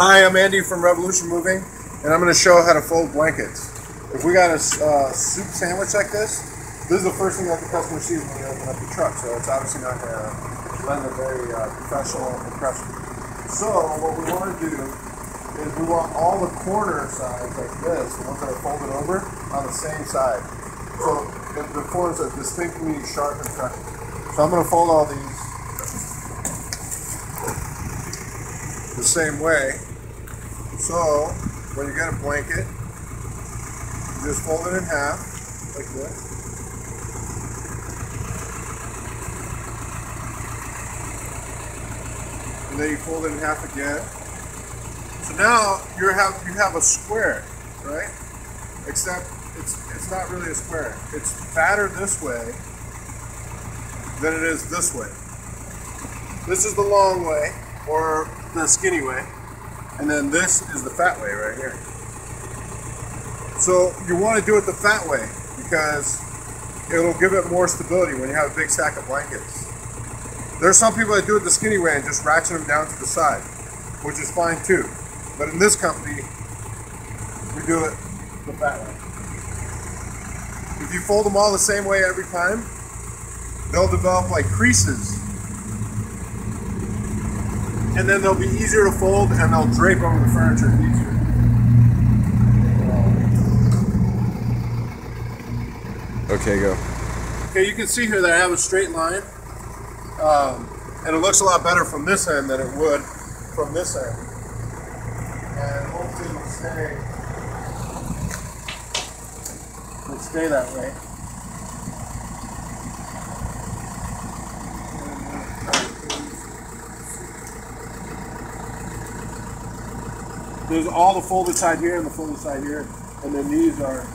Hi, I'm Andi from Revolution Moving, and I'm going to show how to fold blankets. If we got a uh, soup sandwich like this, this is the first thing that the customer sees when you open up the truck, so it's obviously not going to lend a very uh, professional impression. So what we want to do is we want all the corner sides like this, the ones that are folded over, on the same side. So it, forms a distinctly sharp impression. So I'm going to fold all these the same way. So when you get a blanket, you just fold it in half like this. And then you fold it in half again. So now you have you have a square, right? Except it's it's not really a square. It's fatter this way than it is this way. This is the long way, or the skinny way, and then this is the fat way right here. So you want to do it the fat way because it'll give it more stability when you have a big stack of blankets. There's some people that do it the skinny way and just ratchet them down to the side, which is fine too. But in this company, we do it the fat way. If you fold them all the same way every time, they'll develop like creases. And then they'll be easier to fold and they'll drape over the furniture easier. Okay, go. Okay, you can see here that I have a straight line. Um, and it looks a lot better from this end than it would from this end. And hopefully it'll stay, it'll stay that way. There's all the folded side here and the folded side here, and then these are.